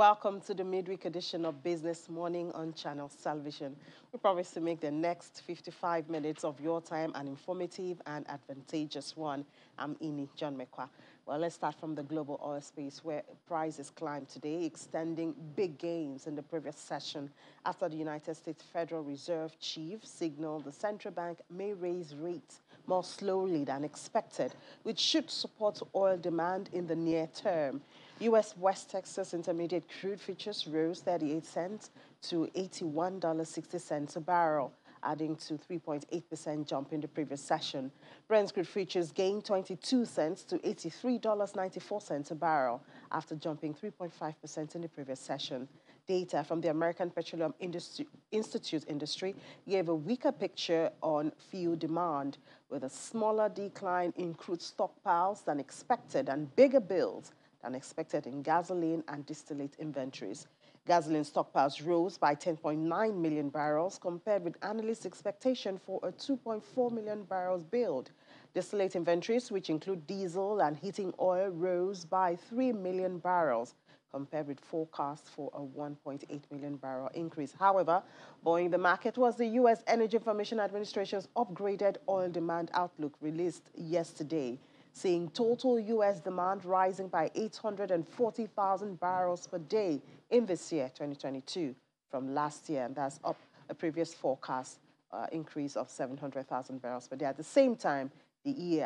Welcome to the midweek edition of Business Morning on Channel Television. We promise to make the next 55 minutes of your time an informative and advantageous one. I'm Ini John Mekwa. Well, let's start from the global oil space where prices climbed today, extending big gains in the previous session after the United States Federal Reserve chief signaled the central bank may raise rates more slowly than expected, which should support oil demand in the near term. U.S. West Texas Intermediate crude futures rose 38 cents to $81.60 a barrel, adding to 3.8% jump in the previous session. Brent crude futures gained 22 cents to $83.94 a barrel after jumping 3.5% in the previous session. Data from the American Petroleum Industry Institute industry gave a weaker picture on fuel demand, with a smaller decline in crude stockpiles than expected and bigger builds than expected in gasoline and distillate inventories. Gasoline stockpiles rose by 10.9 million barrels compared with analysts' expectation for a 2.4 million barrels build. Distillate inventories, which include diesel and heating oil, rose by 3 million barrels compared with forecasts for a 1.8 million barrel increase. However, buoying the market was the U.S. Energy Information Administration's upgraded oil demand outlook released yesterday seeing total U.S. demand rising by 840,000 barrels per day in this year, 2022, from last year, and that's up a previous forecast uh, increase of 700,000 barrels per day. At the same time, the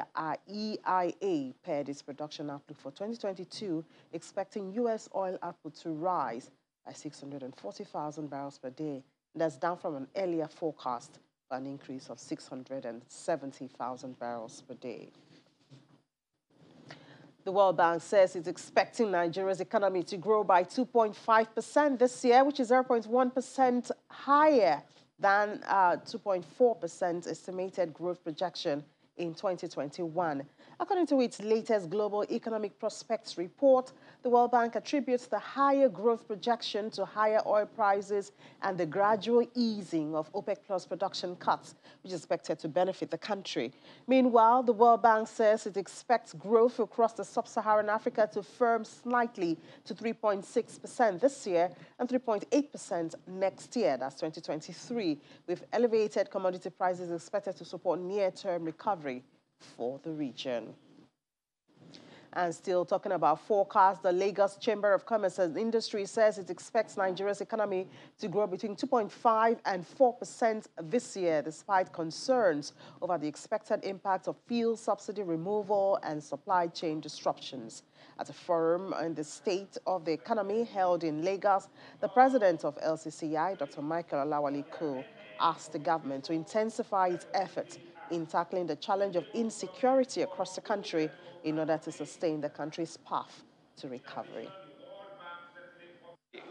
EIA pared its production outlook for 2022, expecting U.S. oil output to rise by 640,000 barrels per day. And that's down from an earlier forecast for an increase of 670,000 barrels per day. The World Bank says it's expecting Nigeria's economy to grow by 2.5% this year, which is 0.1% higher than 2.4% uh, estimated growth projection in 2021. According to its latest Global Economic Prospects report, the World Bank attributes the higher growth projection to higher oil prices and the gradual easing of OPEC Plus production cuts, which is expected to benefit the country. Meanwhile, the World Bank says it expects growth across the sub-Saharan Africa to firm slightly to 3.6% this year and 3.8% next year, that's 2023, with elevated commodity prices expected to support near-term recovery for the region. And still talking about forecasts, the Lagos Chamber of Commerce and Industry says it expects Nigeria's economy to grow between 2.5 and 4% this year, despite concerns over the expected impact of fuel subsidy removal and supply chain disruptions. At a forum on the state of the economy held in Lagos, the president of LCCI, Dr. Michael Cole, asked the government to intensify its efforts in tackling the challenge of insecurity across the country in order to sustain the country's path to recovery.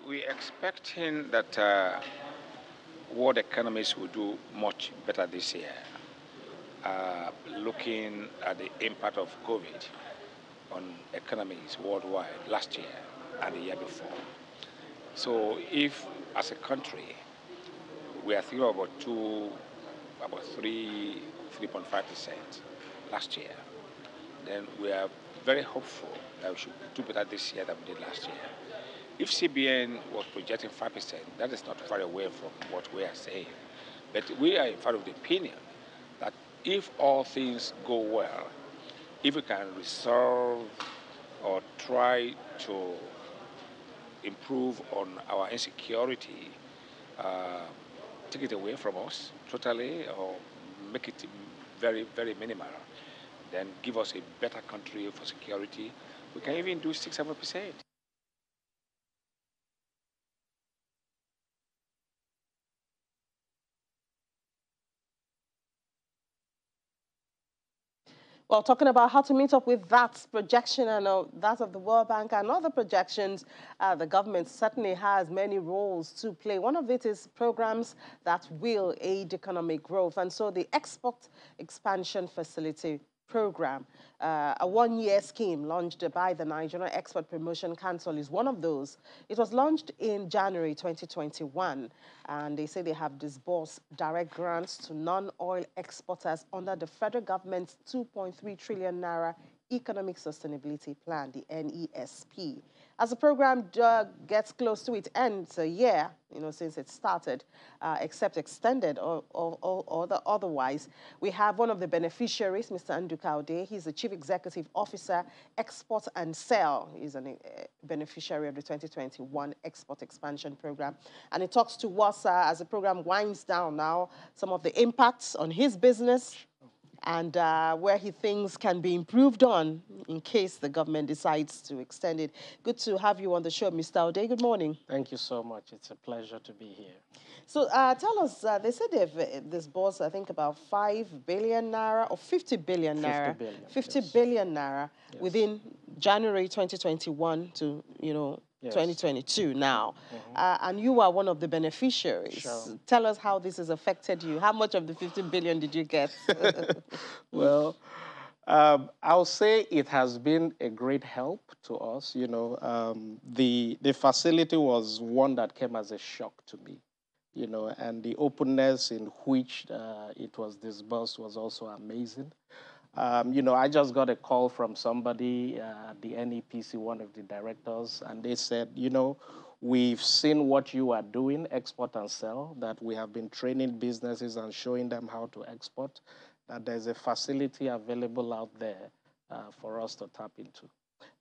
We're expecting that uh, world economies will do much better this year, uh, looking at the impact of COVID on economies worldwide last year and the year before. So if, as a country, we are thinking about two, about three 3.5% last year, then we are very hopeful that we should do better this year than we did last year. If CBN was projecting 5%, that is not far away from what we are saying. But we are in front of the opinion that if all things go well, if we can resolve or try to improve on our insecurity, uh, take it away from us totally or make it very, very minimal, then give us a better country for security. We can even do 6 7%. Well, talking about how to meet up with that projection and uh, that of the World Bank and other projections, uh, the government certainly has many roles to play. One of it is programs that will aid economic growth. And so the Export Expansion Facility program, uh, a one-year scheme launched by the Nigerian Export Promotion Council is one of those. It was launched in January 2021, and they say they have disbursed direct grants to non-oil exporters under the federal government's 2.3 trillion naira Economic Sustainability Plan, the NESP. As the program uh, gets close to its end, a year, you know, since it started, uh, except extended or, or, or, or the otherwise, we have one of the beneficiaries, Mr. Andrew Andu He's the Chief Executive Officer, Export and Sell. He's a uh, beneficiary of the 2021 Export Expansion Program. And he talks to us as the program winds down now, some of the impacts on his business, and uh, where he thinks can be improved on in case the government decides to extend it. Good to have you on the show, Mr. Ode. Good morning. Thank you so much. It's a pleasure to be here. So uh, tell us, uh, they said they've uh, disbursed, I think, about 5 billion naira or 50 billion naira. 50 billion, 50 yes. billion naira yes. within January 2021 to, you know, yes. 2022 now. Mm -hmm. uh, and you are one of the beneficiaries. Sure. Tell us how this has affected you. How much of the 15 billion did you get? well, um, I'll say it has been a great help to us. You know, um, the, the facility was one that came as a shock to me. You know, and the openness in which uh, it was disbursed was also amazing. Um, you know, I just got a call from somebody, uh, the NEPC, one of the directors, and they said, you know, we've seen what you are doing, export and sell, that we have been training businesses and showing them how to export, that there's a facility available out there uh, for us to tap into.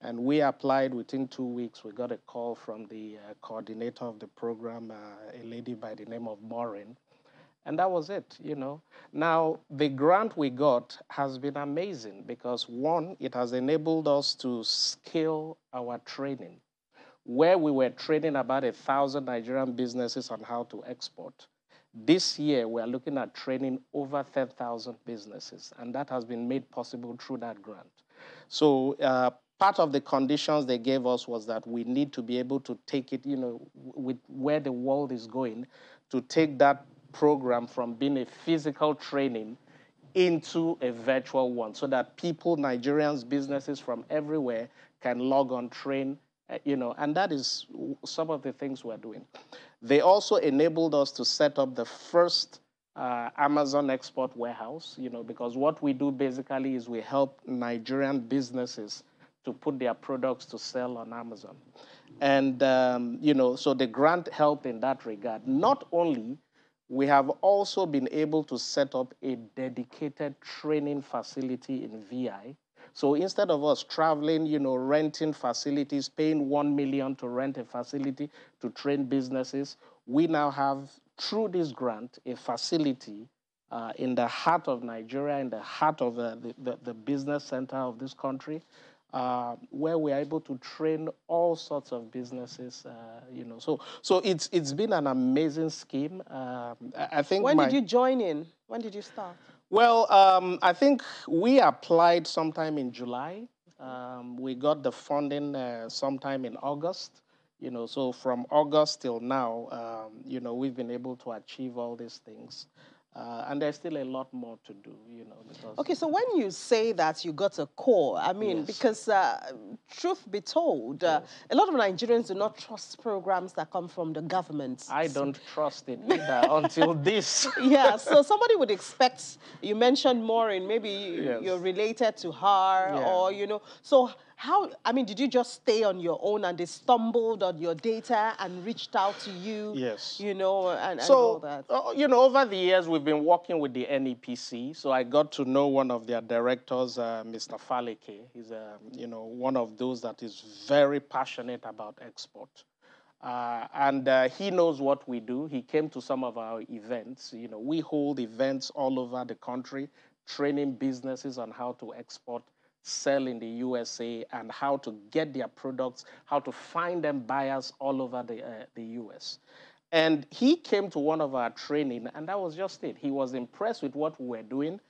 And we applied within two weeks. We got a call from the uh, coordinator of the program, uh, a lady by the name of Maureen, and that was it, you know. Now, the grant we got has been amazing because one, it has enabled us to scale our training. Where we were training about a thousand Nigerian businesses on how to export, this year we are looking at training over 10,000 businesses, and that has been made possible through that grant. So uh, part of the conditions they gave us was that we need to be able to take it, you know, with where the world is going, to take that program from being a physical training into a virtual one so that people, Nigerians, businesses from everywhere can log on, train, uh, you know, and that is some of the things we're doing. They also enabled us to set up the first uh, Amazon export warehouse, you know, because what we do basically is we help Nigerian businesses to put their products to sell on Amazon. And, um, you know, so the grant helped in that regard. Not only we have also been able to set up a dedicated training facility in VI. So instead of us traveling, you know, renting facilities, paying 1 million to rent a facility to train businesses, we now have, through this grant, a facility uh, in the heart of Nigeria, in the heart of the, the, the business center of this country, uh, where we're able to train all sorts of businesses. Uh, you know, so so it's it's been an amazing scheme. Um, I think. When my, did you join in? When did you start? Well, um, I think we applied sometime in July. Um, we got the funding uh, sometime in August. You know, so from August till now, um, you know, we've been able to achieve all these things. Uh, and there's still a lot more to do, you know. Because okay, so when you say that you got a call, I mean, yes. because uh, truth be told, uh, yes. a lot of Nigerians do not trust programs that come from the government. I don't trust it either until this. yeah, so somebody would expect, you mentioned Maureen, maybe yes. you're related to her yeah. or, you know, so how, I mean, did you just stay on your own and they stumbled on your data and reached out to you? Yes. You know, and, and so, all that? Uh, you know, over the years, we've been working with the NEPC. So I got to know one of their directors, uh, Mr. Faleke. He's, uh, you know, one of those that is very passionate about export. Uh, and uh, he knows what we do. He came to some of our events. You know, we hold events all over the country, training businesses on how to export sell in the USA and how to get their products, how to find them buyers all over the, uh, the US. And he came to one of our training, and that was just it. He was impressed with what we were doing.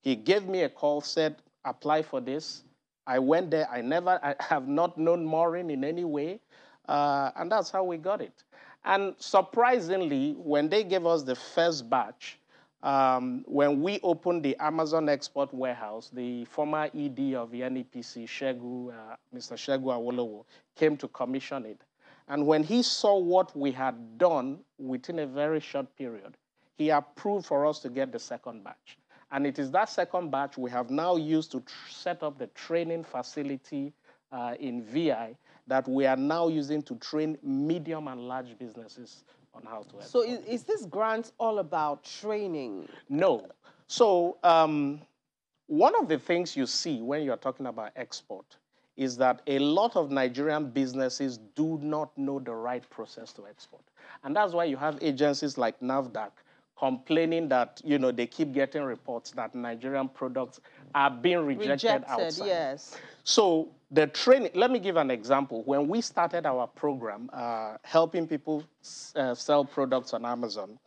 He gave me a call, said, apply for this. I went there. I never, I have not known Maureen in any way. Uh, and that's how we got it. And surprisingly, when they gave us the first batch, um, when we opened the Amazon export warehouse, the former ED of the NEPC, Segun, uh, Mr. Segun Awolowo, came to commission it. And when he saw what we had done within a very short period, he approved for us to get the second batch. And it is that second batch we have now used to set up the training facility uh, in VI that we are now using to train medium and large businesses on how to export. So is, is this grant all about training? No. So um, one of the things you see when you're talking about export is that a lot of Nigerian businesses do not know the right process to export. And that's why you have agencies like NAFDAC complaining that, you know, they keep getting reports that Nigerian products are being rejected, Rejected, outside. yes. So the training, let me give an example. When we started our program, uh, helping people uh, sell products on Amazon,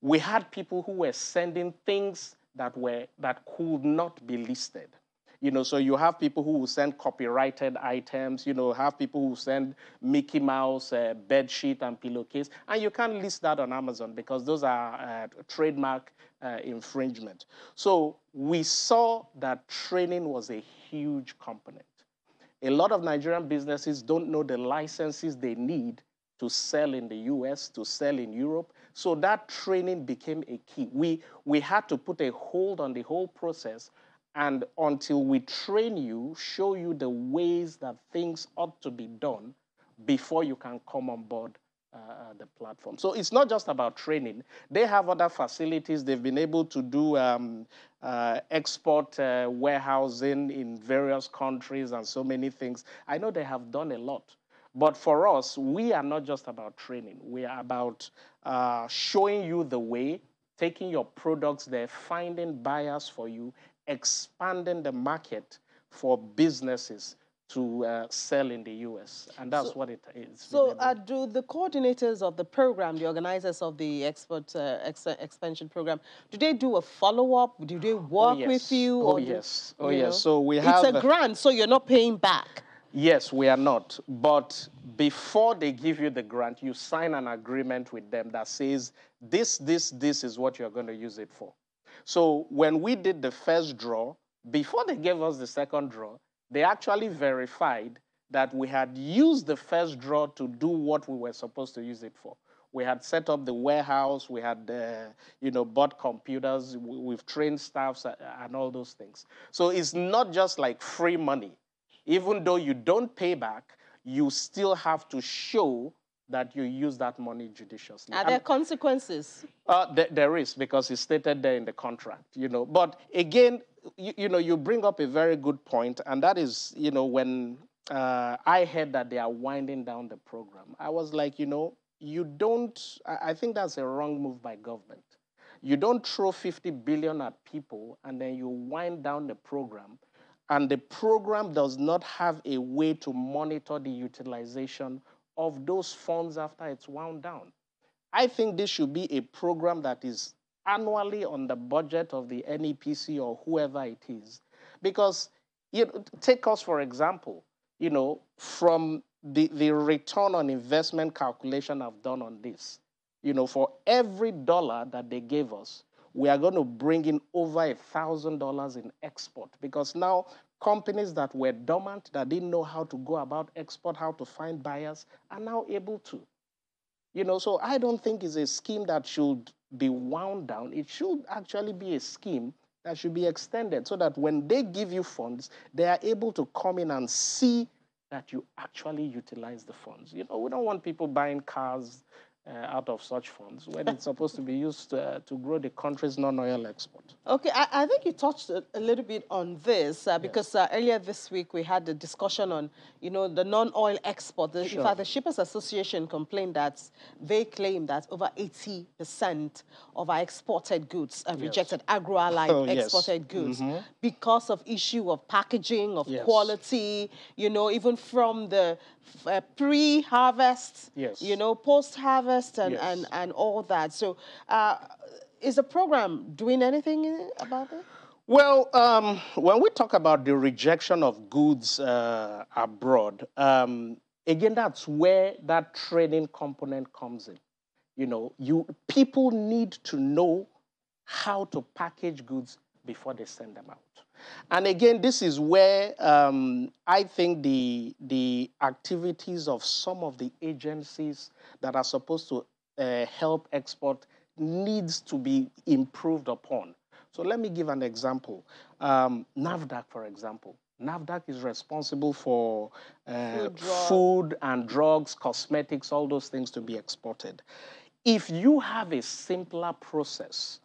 we had people who were sending things that were that could not be listed. You know, so you have people who will send copyrighted items. You know, have people who send Mickey Mouse uh, bed sheet and pillowcase, and you can't list that on Amazon because those are uh, trademark uh, infringement. So we saw that training was a huge component. A lot of Nigerian businesses don't know the licenses they need to sell in the US, to sell in Europe. So that training became a key. We, we had to put a hold on the whole process. And until we train you, show you the ways that things ought to be done before you can come on board uh, the platform. So it's not just about training. They have other facilities. They've been able to do um, uh, export uh, warehousing in various countries and so many things. I know they have done a lot. But for us, we are not just about training. We are about uh, showing you the way, taking your products there, finding buyers for you, expanding the market for businesses to uh, sell in the U.S. And that's So- what it is. So uh, do the coordinators of the program, the organizers of the export uh, ex expansion program, do they do a follow-up? Do they work with yes. you? Oh, do- yes. Oh, you yes. know? So we have It's a a- grant, so you're not paying back. Yes, we are not. But before they give you the grant, you sign an agreement with them that says this, this, this is what you're going to use it for. So when we did the first draw, before they gave us the second draw, they actually verified that we had used the first draw to do what we were supposed to use it for. We had set up the warehouse, we had, uh, you know, bought computers, we- we've trained staffs uh, and all those things. So it's not just like free money even though you don't pay back, you still have to show that you use that money judiciously. Are And- there consequences? uh, there, there is because it's stated there in the contract, you know. But again, you, you know, you bring up a very good point, and that is, you know, when uh, I heard that they are winding down the program, I was like, you know, you don't. I, I think that's a wrong move by government. You don't throw 50 billion at people and then you wind down the program, and the program does not have a way to monitor the utilization of those funds after it's wound down. I think this should be a program that is annually on the budget of the NEPC or whoever it is. Because you know, take us for example, you know, from the, the return on investment calculation I've done on this, you know, for every dollar that they gave us, we are going to bring in over a thousand dollars in export because now companies that were dormant, that didn't know how to go about export, how to find buyers, are now able to. You know, so I don't think it's a scheme that should be wound down. It should actually be a scheme that should be extended so that when they give you funds, they are able to come in and see that you actually utilize the funds. You know, we don't want people buying cars out of such funds when it's supposed to be used uh, to grow the country's non-oil export. Okay, I, I think you touched a, a little bit on this uh, because uh, earlier this week we had a discussion on, you know, the non-oil export. The, Sure. In fact, the Shippers Association complained that they claim that over 80% of our exported goods are rejected, agro-allied Oh, yes. exported goods, because of issue of packaging, of Yes. quality, you know, even from the uh, pre-harvest, Yes. you know, post-harvest and, Yes. and, and all that. So uh, is the program doing anything about it? Well, um, when we talk about the rejection of goods uh, abroad, um, again, that's where that training component comes in. You know, you people need to know how to package goods before they send them out. And again, this is where um, I think the the activities of some of the agencies that are supposed to uh, help export needs to be improved upon. So let me give an example. Um, NAFDAC, for example, NAFDAC is responsible for uh, Food, food and drugs, cosmetics, all those things to be exported. If you have a simpler process,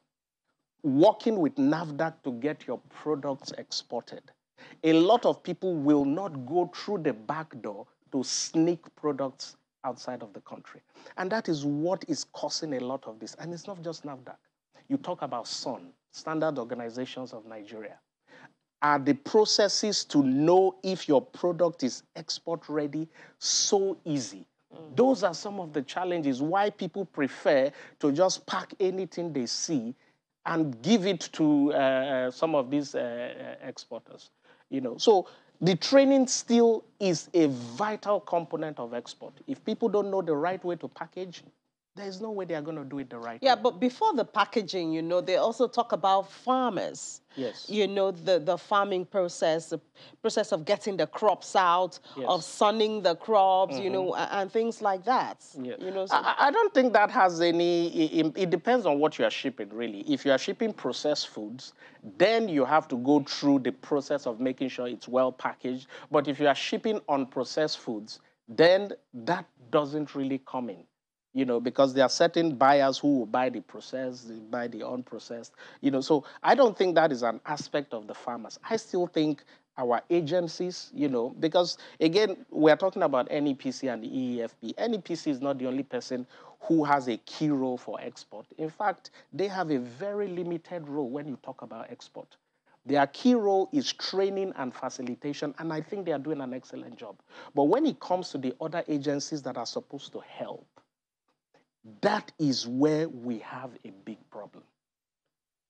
working with NAFDAC to get your products exported, a lot of people will not go through the back door to sneak products outside of the country. And that is what is causing a lot of this. And it's not just NAFDAC. You talk about SON, Standard Organizations of Nigeria. Are the processes to know if your product is export ready so easy? Mm. Those are some of the challenges why people prefer to just pack anything they see and give it to uh, some of these uh, uh, exporters. You know, so the training still is a vital component of export. If people don't know the right way to package, there's no way they are going to do it the right way. Yeah, way. but before the packaging, you know, they also talk about farmers. Yes. You know, the, the farming process, the process of getting the crops out, of Yes. Mm-hmm. sunning the crops, you know, a- and things like that. Yeah. You know, so, I, I- I don't think that has any. It, it depends on what you are shipping, really. If you are shipping processed foods, then you have to go through the process of making sure it's well packaged. But if you are shipping unprocessed foods, then that doesn't really come in. You know, because there are certain buyers who will buy the processed, buy the unprocessed. You know, so I don't think that is an aspect of the farmers. I still think our agencies, you know, because again, we're talking about NEPC and the EEFP. NEPC is not the only person who has a key role for export. In fact, they have a very limited role when you talk about export. Their key role is training and facilitation, and I think they are doing an excellent job. But when it comes to the other agencies that are supposed to help, that is where we have a big problem.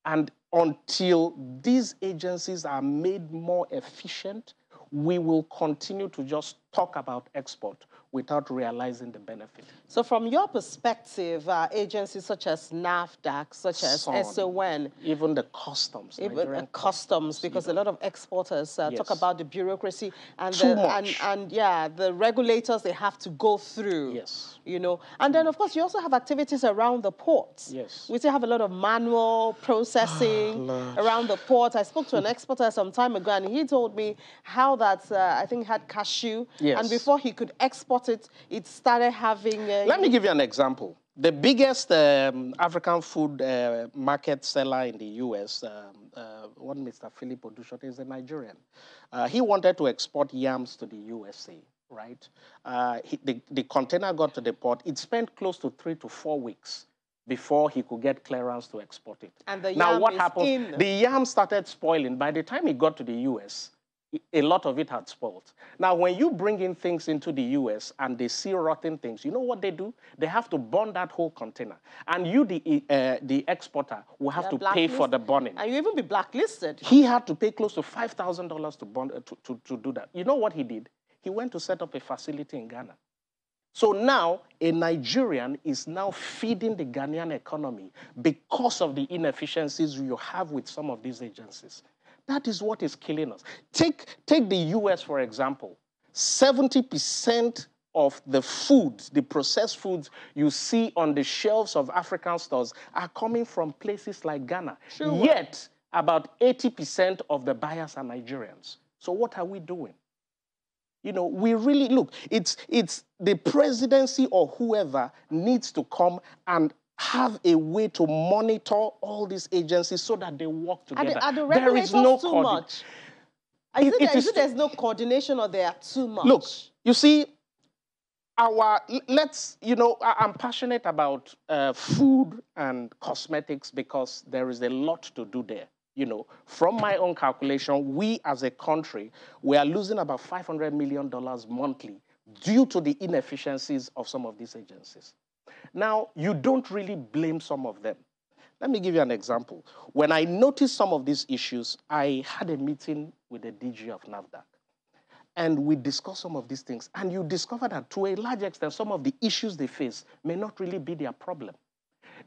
And until these agencies are made more efficient, we will continue to just talk about export without realizing the benefit. so from your perspective, uh, agencies such as NAFDAC, such as SON, SON, Even the customs, even Nigerian customs, because a lot of exporters uh, talk about the bureaucracy and Too the, and, much. and yeah, the regulators they have to go through. Yes. You know, and then of course you also have activities around the ports. Yes. We still have a lot of manual processing around the port. I spoke to an exporter some time ago, and he told me how that uh, I think had cashew, and before he could export it, it started having. Uh, Let me give you an example. The biggest um, African food uh, market seller in the US, um, uh, one Mr. Philip Odushot, is a Nigerian. Uh, he wanted to export yams to the USA, right? Uh, he, the, the container got to the port. It spent close to three to four weeks before he could get clearance to export it. And the now, what happened? in. The yam started spoiling. By the time it got to the US, a lot of it had spoiled. Now, when you bring in things into the US and they see rotten things, you know what they do? They have to burn that whole container. And you, the, uh, the exporter, will have to pay for the burning. and you even be blacklisted. He had to pay close to $5,000 to, burn, uh, to, to, to do that. You know what he did? He went to set up a facility in Ghana. So now a Nigerian is now feeding the Ghanaian economy because of the inefficiencies you have with some of these agencies. That is what is killing us. Take, take the US, for example. 70% of the foods, the processed foods you see on the shelves of African stores are coming from places like Ghana. Sure. Yet, about 80% of the buyers are Nigerians. So, what are we doing? You know, we really look, it's it's the presidency or whoever needs to come and have a way to monitor all these agencies so that they work Are together. the, are the there is no too much? Is It- it, it is is there's no coordination or they are too much? Look, you see, our let's you know I- I'm passionate about uh, food and cosmetics because there is a lot to do there. You know, from my own calculation, we as a country we are losing about 500 million dollars monthly due to the inefficiencies of some of these agencies. Now, you don't really blame some of them. Let me give you an example. When I noticed some of these issues, I had a meeting with the DG of NAFDAC and we discuss some of these things. And you discover that to a large extent, some of the issues they face may not really be their problem.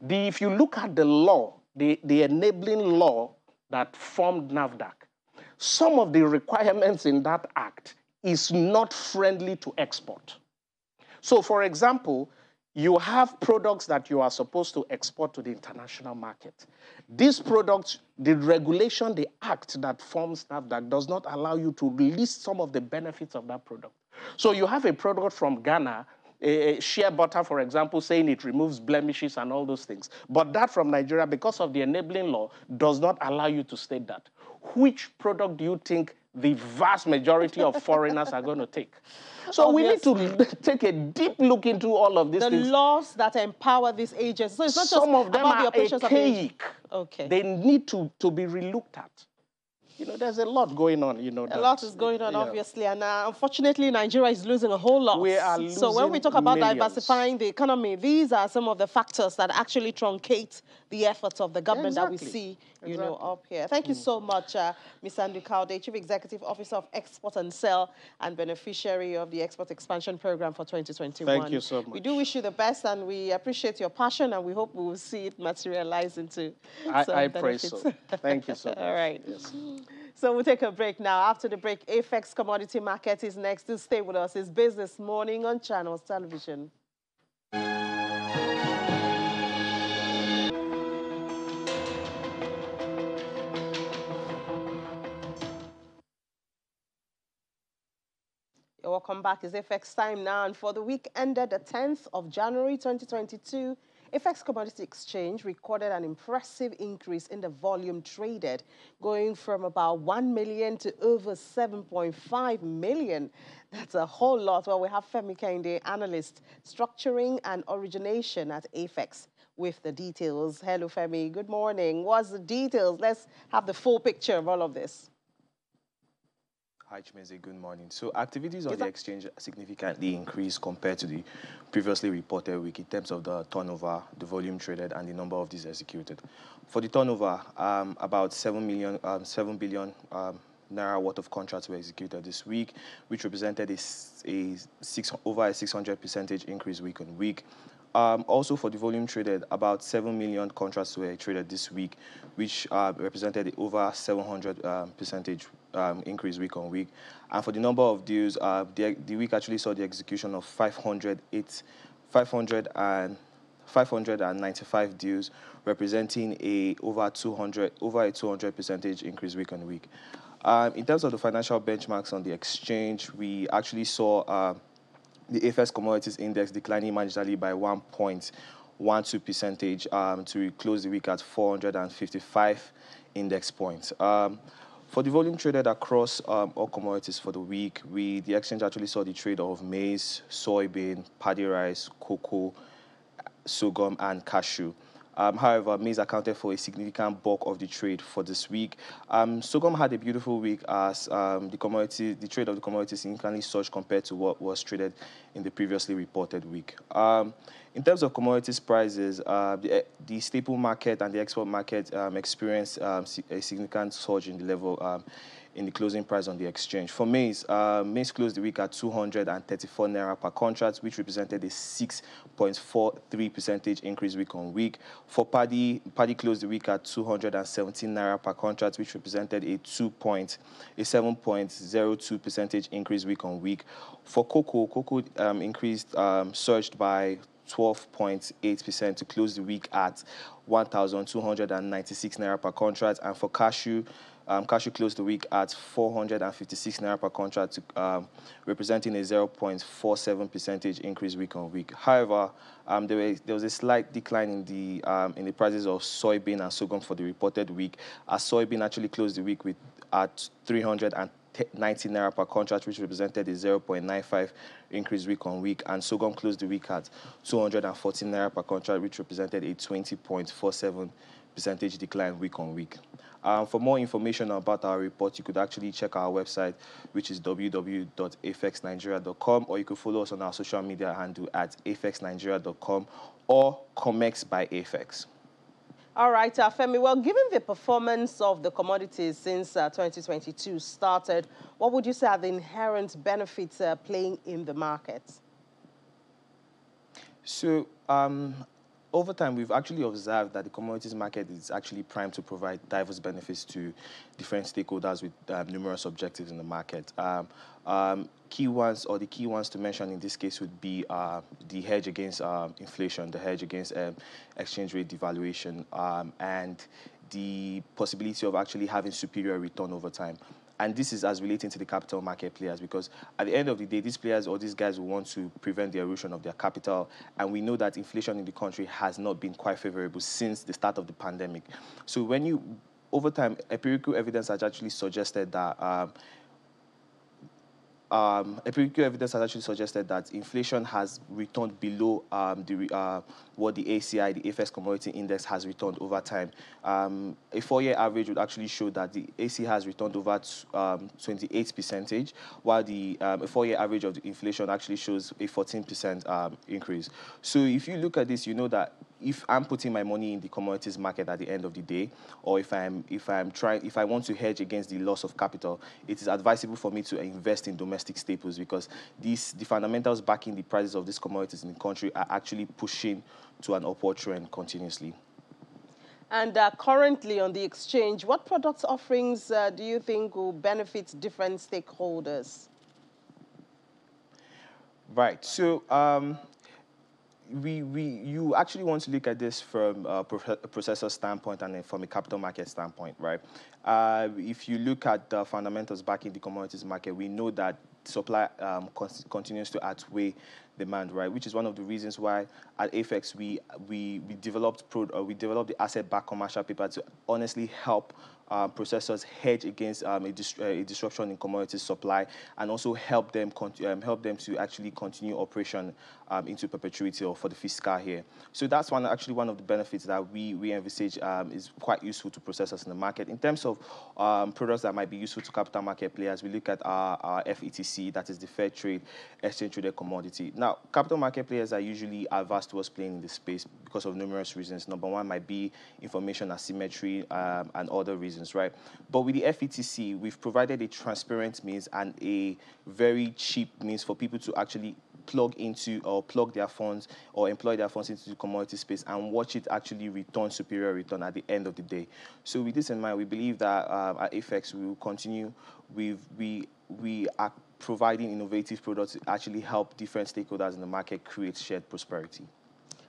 The, if you look at the law, the, the enabling law that formed NAFDAC, some of the requirements in that act is not friendly to export. So, for example, you have products that you are supposed to export to the international market. These products, the regulation, the act that forms NAFDAC does not allow you to list some of the benefits of that product. So you have a product from Ghana, a, shea butter, for example, saying it removes blemishes and all those things. But that from Nigeria, because of the enabling law, does not allow you to state that. Which product do you think the vast majority of foreigners are going to take? So Obviously. we need to take a deep look into all of these the things. laws that empower these agents. So it's not Some just of them about are the archaic. Okay. They need to, to be relooked at you know, there's a lot going on, you know. A lot is going on, yeah. obviously, and uh, unfortunately, Nigeria is losing a whole lot. We are losing So when we talk about millions. diversifying the economy, these are some of the factors that actually truncate the efforts of the government exactly. that we see, you exactly. know, up here. Thank mm. you so much, uh, Ms. Andrew Kaude, Chief Executive Officer of Export and Sell and beneficiary of the Export Expansion Program for 2021. Thank you so much. We do wish you the best, and we appreciate your passion, and we hope we will see it materialize into I, some I pray so. Thank you so much. All right. Yes. So we'll take a break now. After the break, AFEX Commodity Market is next. To stay with us. It's Business Morning on Channels Television. Welcome back. It's AFEX time now. And for the week ended the 10th of January 2022, AFEX Commodity Exchange recorded an impressive increase in the volume traded, going from about 1 million to over 7.5 million. That's a whole lot. Well, we have Femi Kende, analyst, structuring and origination at AFEX with the details. Hello, Femi. Good morning. What's the details? Let's have the full picture of all of this. Hi, Chimeze. Good morning. So activities on the exchange significantly increased compared to the previously reported week in terms of the turnover, the volume traded, and the number of deals executed. For the turnover, um, about 7 million, um, 7 billion um, naira worth of contracts were executed this week, which represented a, a six, over a 600 percentage increase week on week. Um, also for the volume traded, about 7 million contracts were traded this week, which uh, represented over 700 um, percentage um, increase week on week. And for the number of deals, uh, the, the, week actually saw the execution of 508, 500 and 595 deals, representing a over 200 over a 200 percentage increase week on week. Um, in terms of the financial benchmarks on the exchange, we actually saw uh, the AFEX Commodities Index declining marginally by 1.12 percentage um, to close the week at 455 index points. Um, for the volume traded across um, all commodities for the week, we the exchange actually saw the trade of maize, soybean, paddy rice, cocoa, sorghum, and cashew. Um, however, maize accounted for a significant bulk of the trade for this week. Um, sorghum had a beautiful week as um, the commodity, the trade of the commodity significantly surged compared to what was traded in the previously reported week. Um, in terms of commodities prices, uh, the, the, staple market and the export market um, experienced um, a significant surge in the level in the closing price on the exchange. For maize, uh, maize closed the week at 234 naira per contract, which represented a 6.43 percentage increase week on week. For paddy, paddy closed the week at 217 naira per contract, which represented a 2 point, a 7.02 percentage increase week on week. For cocoa, cocoa um, increased, um, surged by 12.8% to close the week at 1,296 naira per contract, and for cashew, um, cashew closed the week at 456 naira per contract, to, um, representing a 0.47 percentage increase week on week. However, um, there, was, there, was a slight decline in the um, in the prices of soybean and sorghum for the reported week, as soybean actually closed the week with at 390 naira per contract, which represented a 0.95 increase week on week, and sorghum closed the week at 214 naira per contract, which represented a 20.47 percentage decline week on week. Um, for more information about our report, you could actually check our website, which is www.afexnigeria.com, or you could follow us on our social media handle at afexnigeria.com or ComX by AFEX. All right, uh, Femi. Well, given the performance of the commodities since uh, 2022 started, what would you say are the inherent benefits uh, playing in the market? So, um, over time, we've actually observed that the commodities market is actually primed to provide diverse benefits to different stakeholders with um, numerous objectives in the market. Um, um, key ones, or the key ones to mention in this case would be uh, the hedge against uh, inflation, the hedge against um, exchange rate devaluation, and the possibility of actually having superior return over time. And this is as relating to the capital market players because at the end of the day, these players or these guys will want to prevent the erosion of their capital. And we know that inflation in the country has not been quite favorable since the start of the pandemic. So when you, over time, empirical evidence has actually suggested that um, um, empirical evidence has actually suggested that inflation has returned below um, the, uh, what the ACI, the AFEX Commodity Index, has returned over time. Um, a four-year average would actually show that the AC has returned over 28 um, percentage, while the um, four-year average of the inflation actually shows a 14 percent um, increase. So if you look at this, you know that if I'm putting my money in the commodities market at the end of the day, or if I'm if I'm trying if I want to hedge against the loss of capital, it is advisable for me to invest in domestic staples because these the fundamentals backing the prices of these commodities in the country are actually pushing to an upward trend continuously. And uh, currently on the exchange, what products offerings uh, do you think will benefit different stakeholders? Right. So um, we, we, you actually want to look at this from a processor standpoint and then from a capital market standpoint, right? Uh, if you look at the fundamentals back in the commodities market, we know that supply um, continues to outweigh demand, right? Which is one of the reasons why at AFEX we we we developed pro, uh, we developed the asset-backed commercial paper to honestly help um, processors hedge against um, a, dis uh, a, disruption in commodity supply and also help them um, help them to actually continue operation um, into perpetuity or for the fiscal year. So that's one actually one of the benefits that we we envisage um, is quite useful to processors in the market. In terms of um, products that might be useful to capital market players, we look at our, our FETC, that is the Fair Trade Exchange Traded Commodity. Now, capital market players are usually averse towards playing in this space because of numerous reasons. Number one might be information asymmetry and other reasons, right? But with the FETC, we've provided a transparent means and a very cheap means for people to actually plug into or plug their funds or employ their funds into the commodity space and watch it actually return superior return at the end of the day. So with this in mind, we believe that uh, at AFEX we will continue. we we we are providing innovative products to actually help different stakeholders in the market create shared prosperity.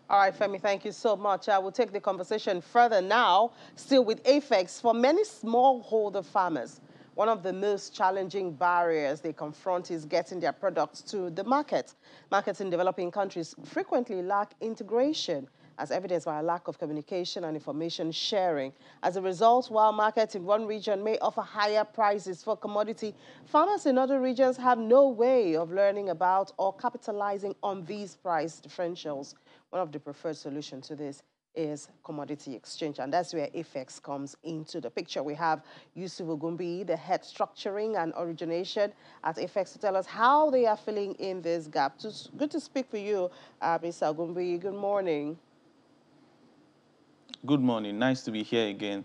All right, Femi, thank you so much. I will take the conversation further now, still with AFEX. For many smallholder farmers, one of the most challenging barriers they confront is getting their products to the market. Markets in developing countries frequently lack integration, as evidenced by a lack of communication and information sharing. As a result, while markets in one region may offer higher prices for commodity, farmers in other regions have no way of learning about or capitalizing on these price differentials. One of the preferred solutions to this is commodity exchange, and that's where AFEX comes into the picture. We have Yusuf Ogumbi, the head structuring and origination at AFEX, to tell us how they are filling in this gap. Good to speak with you, uh, Mr. Ogumbi. Good morning. Good morning. Nice to be here again.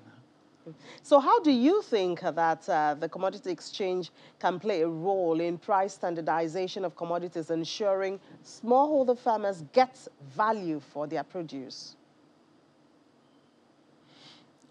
So how do you think that uh, the commodity exchange can play a role in price standardization of commodities, ensuring smallholder farmers get value for their produce?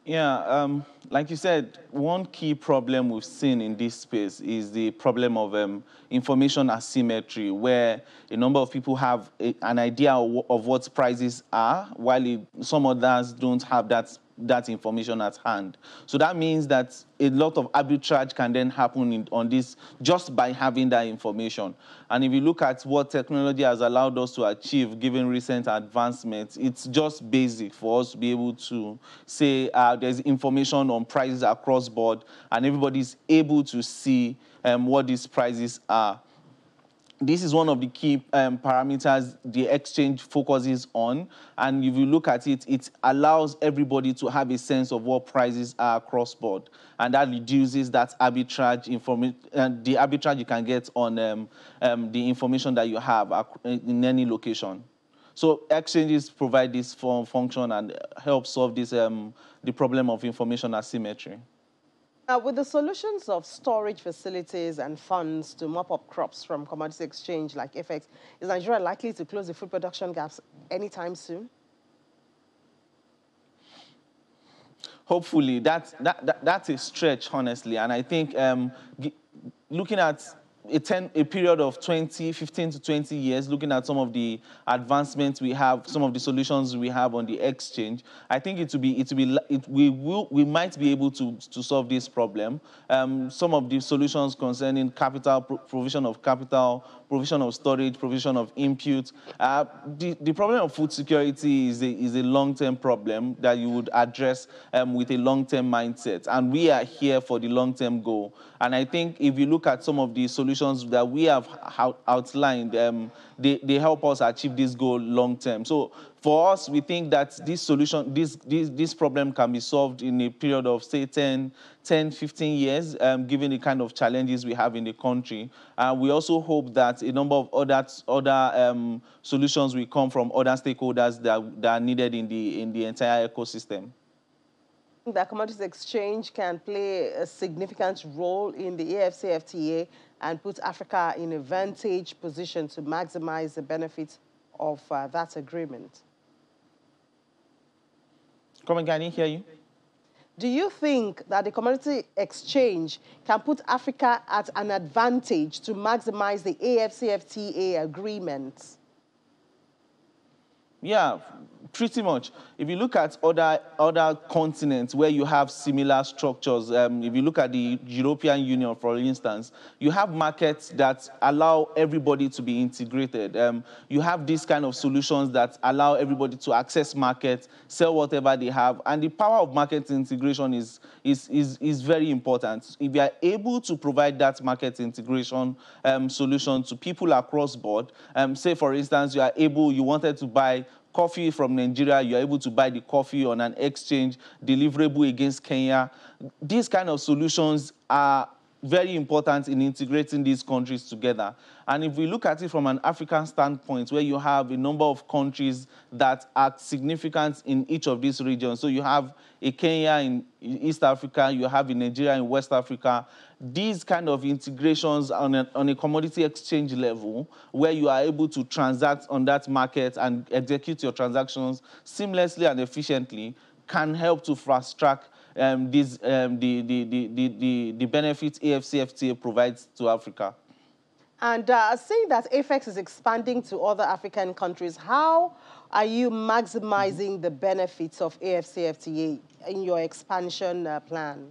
Yeah, um, like you said, one key problem we've seen in this space is the problem of um, information asymmetry, where a number of people have a, an idea of, of, what prices are, while it, some others don't have that that information at hand. So that means that a lot of arbitrage can then happen in, on this just by having that information. And if you look at what technology has allowed us to achieve, given recent advancements, it's just basic for us to be able to say uh, there's information on prices across board, and everybody's able to see um, what these prices are this is one of the key um, parameters the exchange focuses on. And if you look at it, it allows everybody to have a sense of what prices are across board. And that reduces that arbitrage information, and the arbitrage you can get on um, um, the information that you have in any location. So exchanges provide this function and help solve this, um, the problem of information asymmetry. Now, with the solutions of storage facilities and funds to mop up crops from commodity exchange like AFEX, is Nigeria likely to close the food production gaps anytime soon? Hopefully, that's, that, that, that's a stretch, honestly. And I think um, looking at a, 10, a period of 20, 15 to 20 years, looking at some of the advancements we have, some of the solutions we have on the exchange, I think it will be, it will it, we will, we might be able to, to solve this problem. Um, some of the solutions concerning capital, provision of capital, provision of storage, provision of input. Uh, the, the problem of food security is a, is a long-term problem that you would address um, with a long-term mindset. And we are here for the long-term goal. And I think if you look at some of the solutions that we have outlined, um, they, they help us achieve this goal long-term. So for us, we think that this solution, this, this, this problem can be solved in a period of, say, 10, 10 15 years, um, given the kind of challenges we have in the country. Uh, we also hope that a number of other, other um, solutions will come from other stakeholders that, that are needed in the, in the entire ecosystem. The commodities exchange can play a significant role in the AFCFTA and put Africa in a vantage position to maximize the benefits of uh, that agreement. Come again, I didn't hear you. Do you think that the commodity exchange can put Africa at an advantage to maximize the AFCFTA agreement? Yeah, pretty much. If you look at other other continents where you have similar structures, um, if you look at the European Union, for instance, you have markets that allow everybody to be integrated. Um, you have these kind of solutions that allow everybody to access markets, sell whatever they have, and the power of market integration is is is, is very important. If you are able to provide that market integration um, solution to people across board, um, say for instance you are able, you wanted to buy coffee from Nigeria, you're able to buy the coffee on an exchange, deliverable against Kenya. These kind of solutions are very important in integrating these countries together. And if we look at it from an African standpoint, where you have a number of countries that are significant in each of these regions, so you have a Kenya in East Africa, you have a Nigeria in West Africa, these kind of integrations on a, on a commodity exchange level, where you are able to transact on that market and execute your transactions seamlessly and efficiently, can help to fast track um, these, um, the, the, the, the, the benefits AFCFTA provides to Africa. And uh, saying that AFEX is expanding to other African countries, how are you maximizing the benefits of AFCFTA in your expansion uh, plan?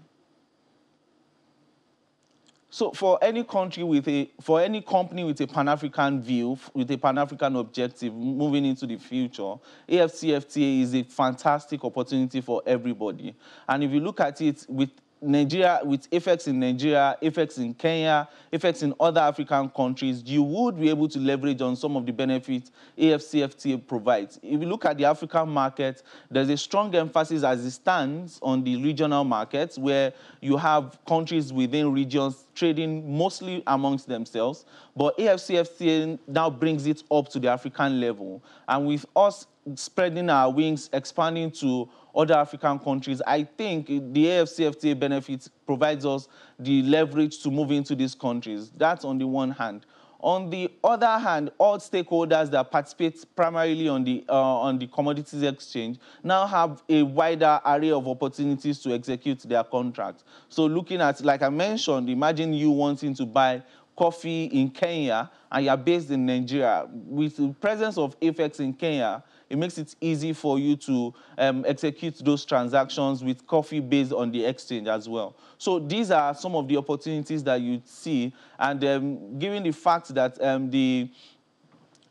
So for any country with a, for any company with a Pan-African view, with a Pan-African objective moving into the future, AFCFTA is a fantastic opportunity for everybody. And if you look at it with Nigeria, with AFEX in Nigeria, AFEX in Kenya, AFEX in other African countries, you would be able to leverage on some of the benefits AFCFTA provides. If you look at the African market, there's a strong emphasis as it stands on the regional markets where you have countries within regions trading mostly amongst themselves, but AFCFTA now brings it up to the African level. And with us spreading our wings, expanding to other African countries, I think the AFCFTA benefit provides us the leverage to move into these countries. That's on the one hand. On the other hand, all stakeholders that participate primarily on the, uh, on the commodities exchange now have a wider array of opportunities to execute their contracts. So looking at, like I mentioned, imagine you wanting to buy coffee in Kenya and you're based in Nigeria. With the presence of AFEX in Kenya, it makes it easy for you to um, execute those transactions with coffee based on the exchange as well. So these are some of the opportunities that you see. And um, given the fact that um, the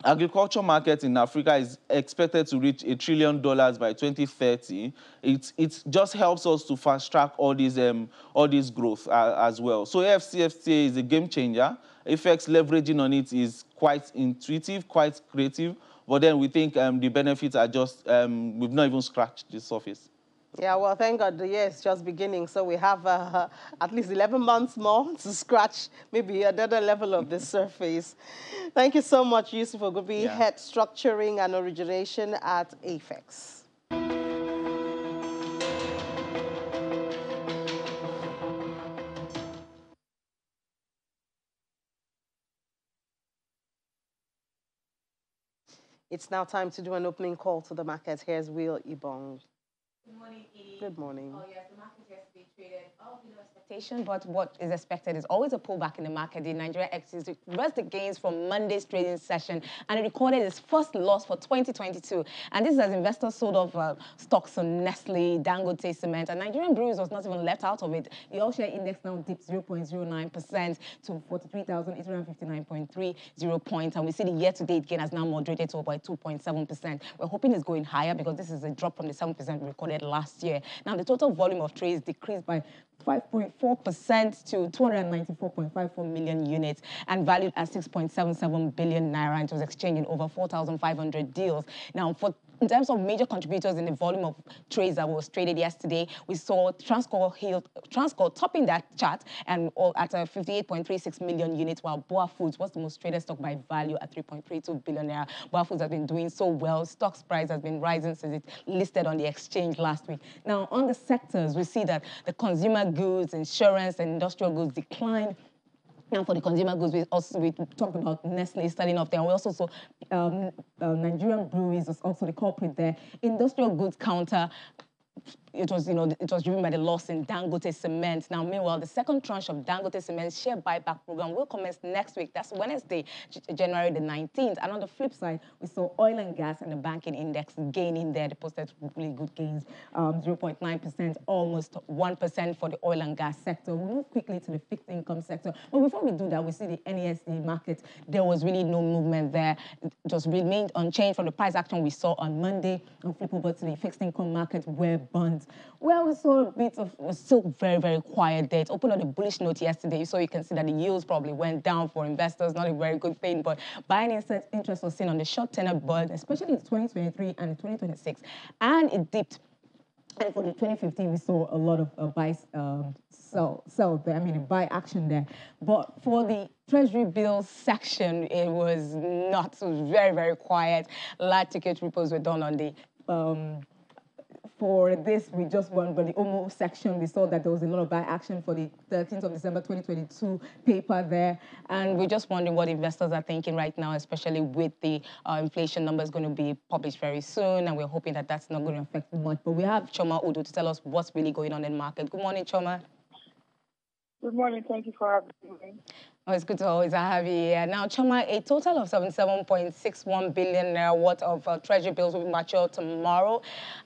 agriculture market in Africa is expected to reach a trillion dollars by 2030. It, it just helps us to fast track all these, um, all this growth uh, as well. So AFCFTA is a game changer. AFEX leveraging on it is quite intuitive, quite creative, but then we think um, the benefits are just, um, we've not even scratched the surface. Yeah, well, thank God the year is just beginning. So we have uh, at least 11 months more to scratch maybe another level of the surface. Thank you so much, Yusuf Ogubi, yeah. Head Structuring and Origination at AFEX. It's now time to do an opening call to the market. Here's Will Ibong. Good morning, Edie. Good morning. Oh, yes, the market yesterday below expectation, but what is expected is always a pullback in the market. The Nigeria Exchange reversed the gains from Monday's trading session and it recorded its first loss for 2022. And this is as investors sold off uh, stocks on Nestle, Dangote Cement, and Nigerian Breweries was not even left out of it. The all share index now dipped 0.09% to 43,859.30 points. And we see the year to date gain has now moderated to about 2.7%. We're hoping it's going higher because this is a drop from the 7% recorded last year. Now, the total volume of trades decreased by 5.4% to 294.54 million units and valued at 6.77 billion naira. It was exchanged in over 4,500 deals. Now, for in terms of major contributors in the volume of trades that was traded yesterday, we saw Transcorp topping that chart and at a 58.36 million units, while BUA Foods was the most traded stock by value at 3.32 billion naira. BUA Foods has been doing so well. Stock's price has been rising since it listed on the exchange last week. Now, on the sectors, we see that the consumer goods, insurance, and industrial goods declined now for the consumer goods, we also we talked about Nestle starting off there. We also saw um, uh, Nigerian breweries is also the corporate there. Industrial goods counter it was, you know, it was driven by the loss in Dangote Cement. Now, meanwhile, the second tranche of Dangote Cement share buyback program will commence next week. That's Wednesday, January the 19th. And on the flip side, we saw oil and gas and the banking index gaining there. They posted really good gains, 0.9%, um, almost 1% for the oil and gas sector. We move quickly to the fixed income sector. But before we do that, we see the NASD market. There was really no movement there. It just remained unchanged from the price action we saw on Monday. And flip over to the fixed income market where bonds well, we saw a bit of was still very, very quiet there. It opened on a bullish note yesterday, so you can see that the yields probably went down for investors. Not a very good thing, but buying interest was seen on the short tenor bond, especially in 2023 and 2026, and it dipped and for the 2015, we saw a lot of uh, buy, um, sell, sell there. I mean, buy action there. But for the Treasury bills section, it was not. It was very, very quiet. Large ticket repos were done on the um, for this, we just went by the OMO section. We saw that there was a lot of buy action for the 13th of December 2022 paper there. And we're just wondering what investors are thinking right now, especially with the uh, inflation numbers going to be published very soon. And we're hoping that that's not going to affect much. But we have Choma Udo to tell us what's really going on in the market. Good morning, Choma. Good morning. Thank you for having me. Oh, it's good to always have you here. Now, Choma, a total of 77.61 billion naira worth of uh, treasury bills will be matured tomorrow.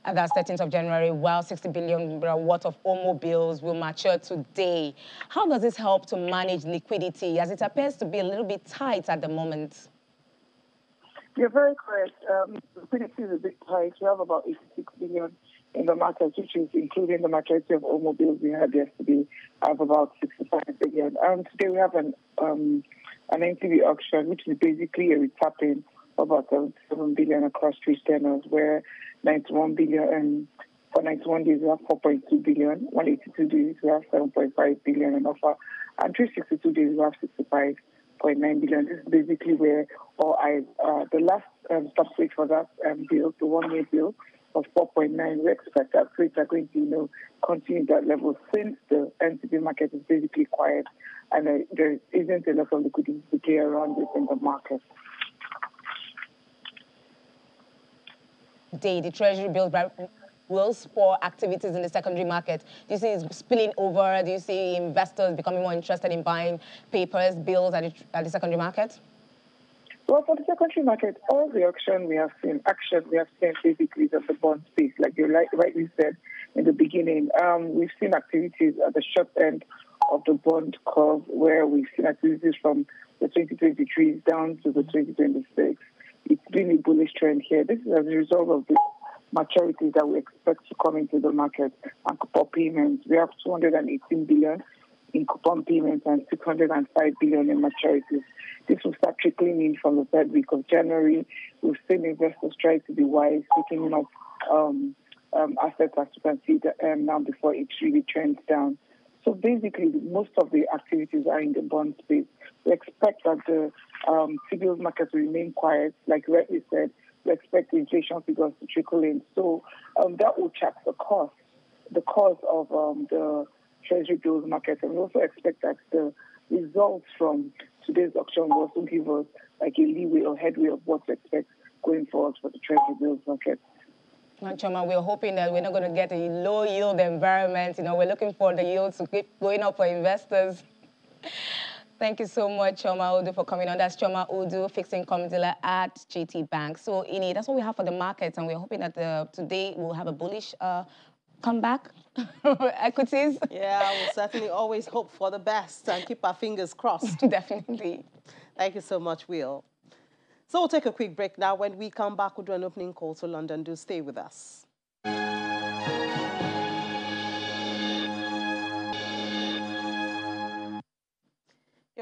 And that's 13th of January, while 60 billion worth of OMO bills will mature today. How does this help to manage liquidity, as it appears to be a little bit tight at the moment? You're very correct. Um, liquidity is a bit tight. We have about 86 billion in the market, which is including the majority of all automobiles we had yesterday, of about 65 billion. And today we have an um, an NTB auction, which is basically a retapping of about 77 billion across three channels, where 91 billion and for 91 days we have 4.2 billion, 182 days we have 7.5 billion in offer, and 362 days we have 65.9 billion. This is basically where all I uh, the last um, stop for that um, bill, the one year bill, of 4.9. We expect that rates are going to you know, continue that level since the NTB market is basically quiet and uh, there isn't a lot of liquidity around with in the market. Day, the Treasury bill will spur activities in the secondary market? Do you see it spilling over? Do you see investors becoming more interested in buying papers, bills at the, at the secondary market? Well, for the secondary market, all the auction we have seen, action we have seen basically of the bond space, like you rightly said in the beginning. Um, we've seen activities at the short end of the bond curve where we've seen activities from the 2023 down to the 2026. It's been a bullish trend here. This is as a result of the maturities that we expect to come into the market and coupon payments. We have 218 billion in coupon payments and 605 billion in maturities. This will start trickling in from the third week of January. We've seen investors try to be wise, picking up um, um, assets as you can see the, um, now before it really trends down. So basically, most of the activities are in the bond space. We expect that the um, T-bills market will remain quiet. Like rightly said, we expect the inflation figures to trickle in. So um, that will check the cost, the cost of um, the treasury bills market. And we also expect that the results from today's auction will also give us like a leeway or headway of what to expect going forward for the treasury bills market. Choma, we're hoping that we're not going to get a low yield environment. You know, we're looking for the yields to keep going up for investors. Thank you so much, Choma Udu, for coming on. That's Choma Udu, fixed income dealer at GT Bank. So, Ini, that's what we have for the markets, and we're hoping that uh, today we'll have a bullish uh, comeback equities. Yeah, we'll certainly always hope for the best and keep our fingers crossed. Definitely. Thank you so much, Will. So we'll take a quick break now. When we come back, we'll do an opening call to London. Do stay with us.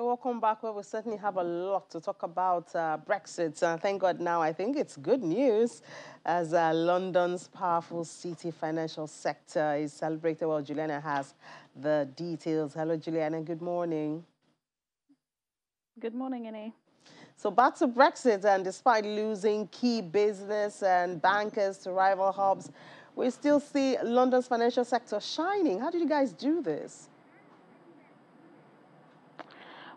Welcome back. Well, we certainly have a lot to talk about uh, Brexit. Uh, thank God now I think it's good news as uh, London's powerful city financial sector is celebrated. Well, Juliana has the details. Hello, Juliana. Good morning. Good morning, Annie. So back to Brexit, and despite losing key business and bankers to rival hubs, we still see London's financial sector shining. How did you guys do this?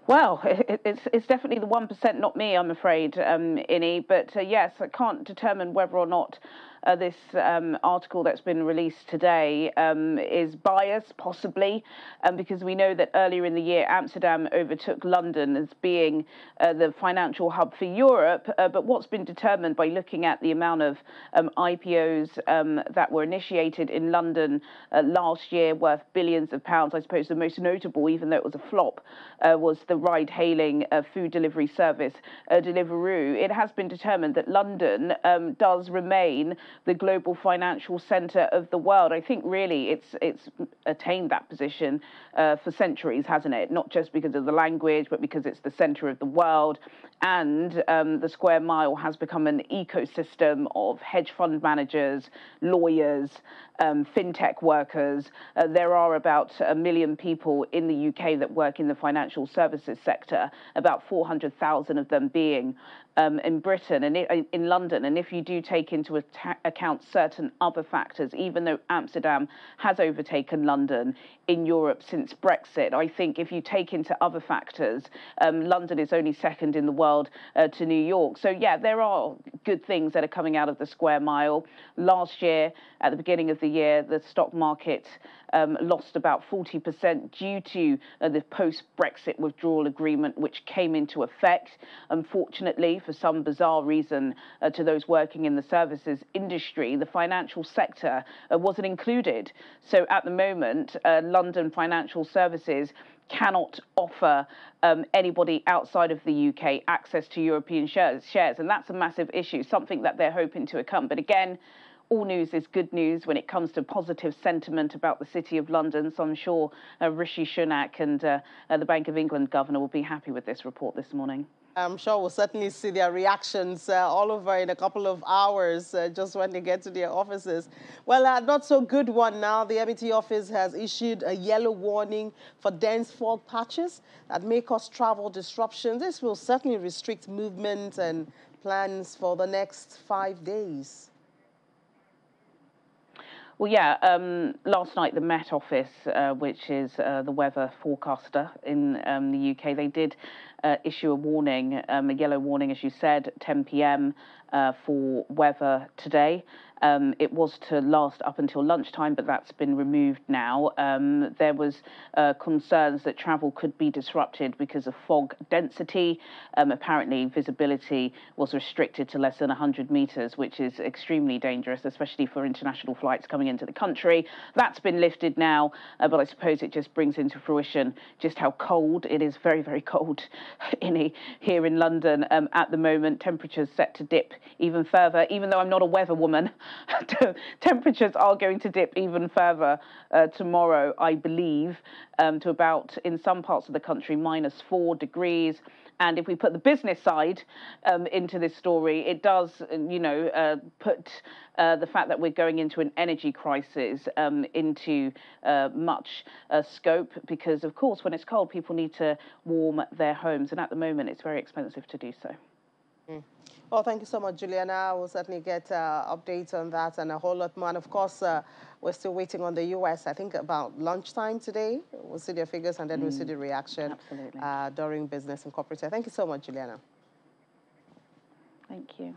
Well, it's it's definitely the one percent, not me, I'm afraid, um, Ini. But uh, yes, I can't determine whether or not uh, this um, article that's been released today um, is biased, possibly, um, because we know that earlier in the year Amsterdam overtook London as being uh, the financial hub for Europe. Uh, but what's been determined by looking at the amount of um, IPOs um, that were initiated in London uh, last year, worth billions of pounds, I suppose the most notable, even though it was a flop, uh, was the ride-hailing uh, food delivery service Deliveroo. It has been determined that London um, does remain the global financial center of the world. I think really it's it's attained that position uh, for centuries, hasn't it? Not just because of the language, but because it's the center of the world. And um, the square mile has become an ecosystem of hedge fund managers, lawyers, um, fintech workers. Uh, there are about a million people in the UK that work in the financial services sector, about 400,000 of them being um, in Britain and it, in London. And if you do take into account certain other factors, even though Amsterdam has overtaken London in Europe since Brexit, I think if you take into other factors, um, London is only second in the world uh, to New York. So, yeah, there are good things that are coming out of the square mile. Last year, at the beginning of the year, the stock market um, lost about 40% due to uh, the post Brexit withdrawal agreement, which came into effect. Unfortunately, for some bizarre reason, uh, to those working in the services industry, the financial sector uh, wasn't included. So at the moment, uh, London Financial Services cannot offer um, anybody outside of the UK access to European shares, shares, and that's a massive issue, something that they're hoping to overcome. But again, all news is good news when it comes to positive sentiment about the City of London. So I'm sure uh, Rishi Sunak and uh, uh, the Bank of England governor will be happy with this report this morning. I'm sure we'll certainly see their reactions uh, all over in a couple of hours uh, just when they get to their offices. Well, uh, not so good one now. The MET office has issued a yellow warning for dense fog patches that may cause travel disruption. This will certainly restrict movement and plans for the next five days. Well, yeah. Um, last night, the Met Office, uh, which is uh, the weather forecaster in um, the UK, they did uh, issue a warning, um, a yellow warning, as you said, 10 p.m. Uh, for weather today. Um, it was to last up until lunchtime, but that's been removed now. Um, there was uh, concerns that travel could be disrupted because of fog density. Um, apparently, visibility was restricted to less than 100 meters, which is extremely dangerous, especially for international flights coming into the country. That's been lifted now, uh, but I suppose it just brings into fruition just how cold it is. Very, very cold in a, here in London um, at the moment. Temperatures set to dip even further, even though I'm not a weather woman. temperatures are going to dip even further uh, tomorrow, I believe, um, to about, in some parts of the country, minus four degrees. And if we put the business side um, into this story, it does, you know, uh, put uh, the fact that we're going into an energy crisis um, into uh, much uh, scope because, of course, when it's cold, people need to warm their homes. And at the moment, it's very expensive to do so. Mm. Well, thank you so much, Juliana. We'll certainly get uh, updates on that and a whole lot more. And of course, uh, we're still waiting on the U.S. I think about lunchtime today. We'll see their figures and then mm. we'll see mm. the reaction uh, during business and corporate. Thank you so much, Juliana. Thank you.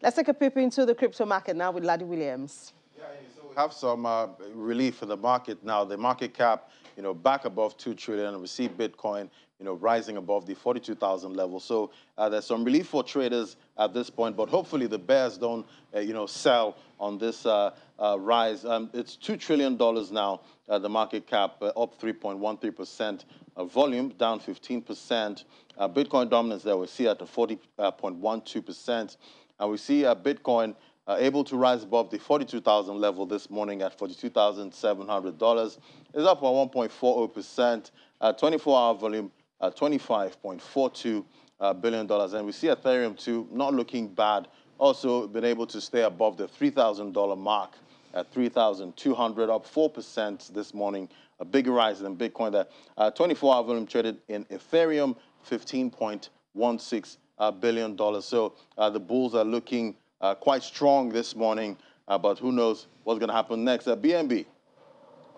Let's take a peep into the crypto market now with Ladi Williams. Yeah, so we have some uh, relief for the market now. The market cap, you know, back above 2 trillion. We see Bitcoin, you know, rising above the 42,000 level. So uh, there's some relief for traders at this point, but hopefully the bears don't, uh, you know, sell on this uh, uh, rise. Um, it's $2 trillion now, uh, the market cap, up 3.13%. volume down 15%. Bitcoin dominance there we see at 40.12%. And we see Bitcoin uh, able to rise above the 42,000 level this morning at $42,700. It's up by 1.40%. 24-hour volume, uh, $25.42 uh, billion dollars. And we see Ethereum too not looking bad. Also been able to stay above the $3,000 mark at 3,200, up 4% this morning. A bigger rise than Bitcoin there. 24-hour uh, volume traded in Ethereum, $15.16 uh, billion dollars. So uh, the bulls are looking uh, quite strong this morning, uh, but who knows what's going to happen next. Uh, BNB,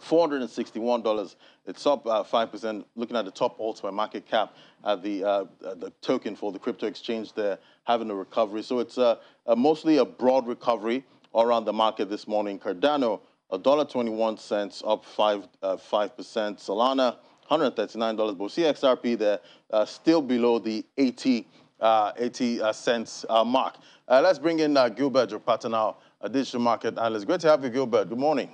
$461. It's up uh, 5%. Looking at the top ultimate market cap, uh, the, uh, the token for the crypto exchange there having a recovery. So it's uh, mostly a broad recovery around the market this morning. Cardano, $1.21, up 5, 5%. Solana, $139. But CXRP there, still below the 80 uh, 80 uh, cents uh, mark. let's bring in Gilbert Jopata now, a digital market analyst. Great to have you, Gilbert. Good morning.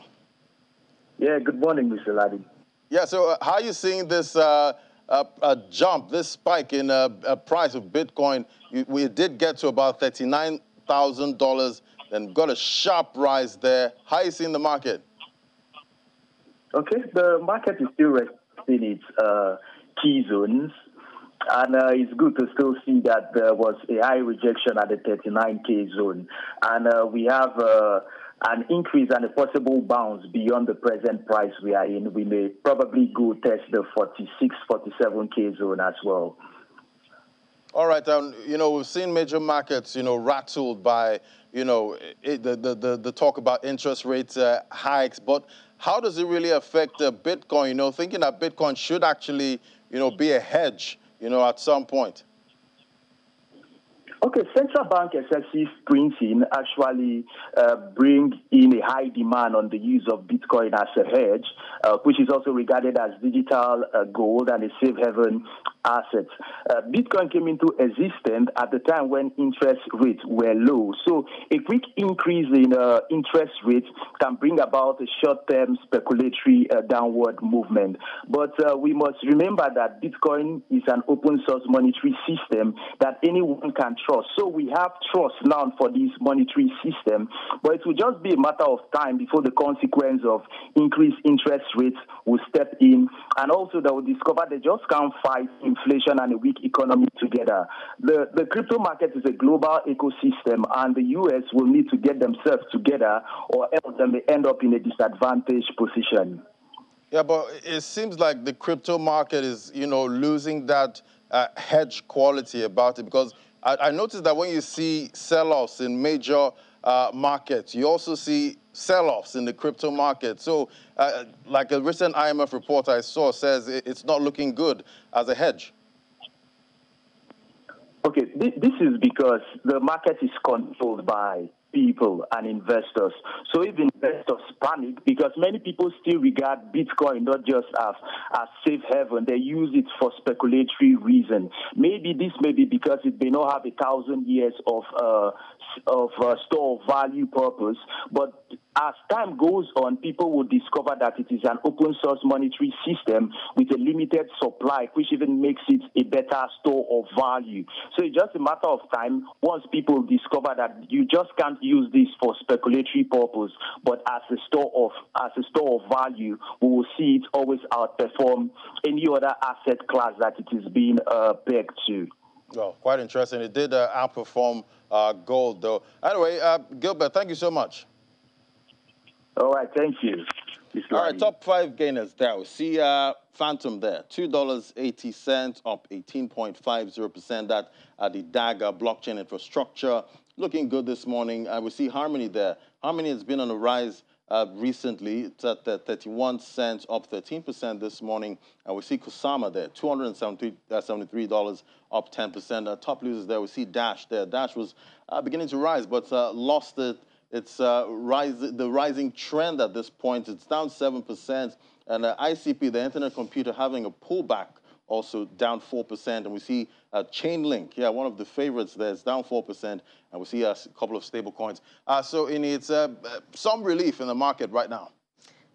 Yeah, good morning, Mr. Ladi. Yeah, so how are you seeing this uh, uh, jump, this spike in uh, price of Bitcoin? we did get to about $39,000, then got a sharp rise there. How are you seeing the market? Okay, the market is still resting its key zones. And uh, it's good to still see that there was a high rejection at the 39K zone. And uh, we have uh, an increase and a possible bounce beyond the present price we are in. We may probably go test the 46, 47K zone as well. All right, um, you know, we've seen major markets, you know, rattled by, you know, it, the, the, the, talk about interest rate uh, hikes, but how does it really affect uh, Bitcoin? You know, thinking that Bitcoin should actually, you know, be a hedge you know, at some point? Okay, central bank excessive printing actually uh, bring in a high demand on the use of Bitcoin as a hedge, uh, which is also regarded as digital uh, gold and a safe haven asset. Uh, Bitcoin came into existence at the time when interest rates were low. So a quick increase in uh, interest rates can bring about a short-term speculatory uh, downward movement. But we must remember that Bitcoin is an open source monetary system that anyone can trust. So we have trust now for this monetary system, but it will just be a matter of time before the consequence of increased interest rates will step in, and also they will discover they just can't fight inflation and a weak economy together. The the crypto market is a global ecosystem, and the U.S. will need to get themselves together, or else they may end up in a disadvantaged position. Yeah, but it seems like the crypto market is, you know, losing that uh, hedge quality about it because I, I noticed that when you see sell-offs in major uh, markets, you also see sell-offs in the crypto market. So, uh, like a recent IMF report I saw says it's not looking good as a hedge. Okay, this is because the market is controlled by people and investors. So if investors panic, because many people still regard Bitcoin not just as a safe haven, they use it for speculatory reason. Maybe this may be because it may not have a thousand years of uh, of uh, store value purpose, but as time goes on, people will discover that it is an open source monetary system with a limited supply, which even makes it a better store of value. So it's just a matter of time once people discover that you just can't use this for speculatory purpose, but as a store of as a store of value, we will see it always outperform any other asset class that it is being uh, pegged to. Well, quite interesting. It did uh, outperform uh, gold, though. Anyway, uh, Gilbert, thank you so much. All right, thank you. All right, top five gainers there. We see uh, Fantom there, $2.80, up 18.50%. That uh, the Dagger blockchain infrastructure looking good this morning. Uh, we see Harmony there. Harmony has been on a rise uh, recently. It's at uh, 31 cents, up 13% this morning. And we see Kusama there, $273, uh, up 10%. Uh, top losers there, we see Dash there. Dash was uh, beginning to rise, but uh, lost it. It's rise, the rising trend at this point. It's down 7%. And ICP, the Internet Computer, having a pullback also down 4%. And we see uh, Chainlink, yeah, one of the favorites there is down 4%. And we see a couple of stable coins. Uh, so in it's uh, some relief in the market right now.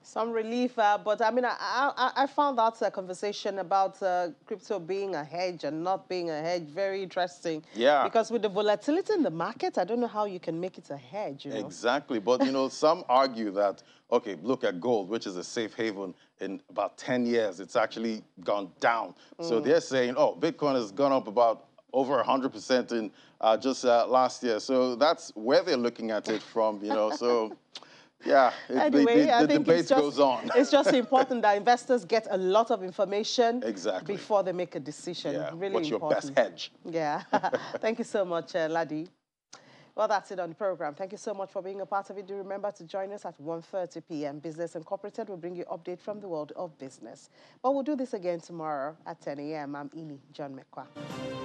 Some relief, uh, but I mean, I, I, I found that uh, conversation about uh, crypto being a hedge and not being a hedge very interesting. Yeah. Because with the volatility in the market, I don't know how you can make it a hedge. You know? Exactly. But, you know, some argue that, okay, look at gold, which is a safe haven. In about 10 years, it's actually gone down. Mm. So they're saying, oh, Bitcoin has gone up about over 100% in uh, just uh, last year. So that's where they're looking at it from, you know. So. Yeah, it, anyway, the, the, I the think debate just, goes on. it's just important that investors get a lot of information exactly. before they make a decision. Yeah. Really What's important. your best hedge? Yeah. Thank you so much, uh, Ladi. Well, that's it on the program. Thank you so much for being a part of it. Do remember to join us at 1.30 p.m. Business Incorporated will bring you update from the world of business. But we'll do this again tomorrow at 10 a.m. I'm Ini John McQuarrie.